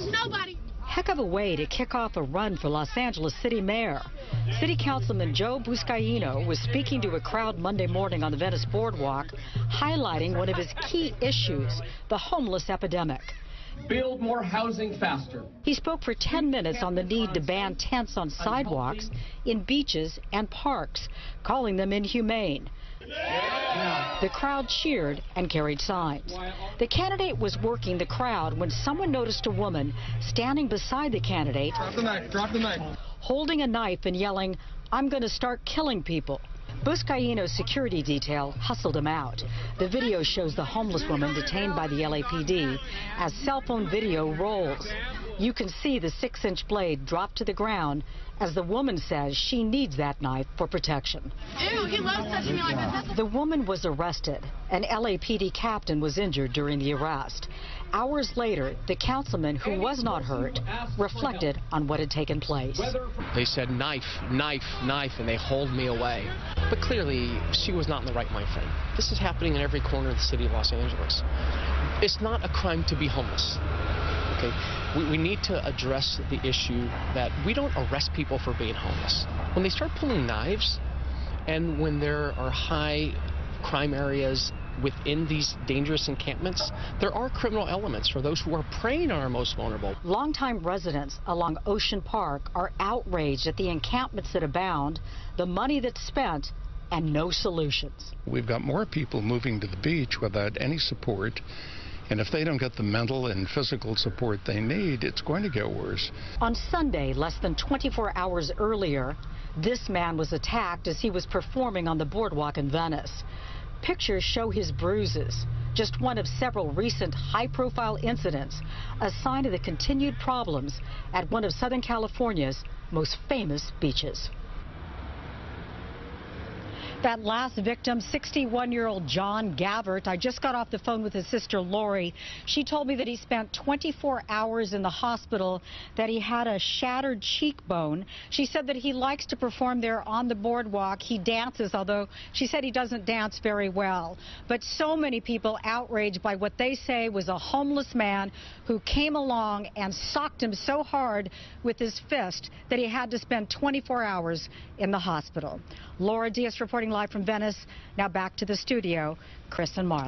There's nobody. Heck of a way to kick off a run for Los Angeles City Mayor. City Councilman Joe Buscaino was speaking to a crowd Monday morning on the Venice Boardwalk, highlighting one of his key issues, the homeless epidemic. Build more housing faster. He spoke for 10 minutes on the need to ban tents on sidewalks, in beaches, and parks, calling them inhumane. The crowd cheered and carried signs. The candidate was working the crowd when someone noticed a woman standing beside the candidate. Drop the knife, drop the knife. Holding a knife and yelling, I'm going to start killing people. Buscaino's security detail hustled him out. The video shows the homeless woman detained by the LAPD as cell phone video rolls. You can see the six-inch blade drop to the ground as the woman says she needs that knife for protection. Ew, he loves touching me like this. The woman was arrested. An LAPD captain was injured during the arrest. Hours later, the councilman, who was not hurt, reflected on what had taken place. They said knife, knife, knife, and they hauled me away. But clearly, she was not in the right mind frame. This is happening in every corner of the city of Los Angeles. It's not a crime to be homeless. Okay? We, we need to address the issue that we don't arrest people for being homeless. When they start pulling knives, and when there are high crime areas within these dangerous encampments, there are criminal elements for those who are preying on our most vulnerable. Longtime residents along Ocean Park are outraged at the encampments that abound, the money that's spent, and no solutions. We've got more people moving to the beach without any support. And if they don't get the mental and physical support they need, it's going to get worse. On Sunday, less than 24 hours earlier, this man was attacked as he was performing on the boardwalk in Venice. Pictures show his bruises, just one of several recent high-profile incidents, a sign of the continued problems at one of Southern California's most famous beaches. That last victim, 61-year-old John Gavert, I just got off the phone with his sister Lori. She told me that he spent 24 hours in the hospital, that he had a shattered cheekbone. She said that he likes to perform there on the boardwalk. He dances, although she said he doesn't dance very well. But so many people outraged by what they say was a homeless man who came along and socked him so hard with his fist that he had to spend 24 hours in the hospital. Laura Diaz reporting live from Venice. Now back to the studio. Chris and Marla.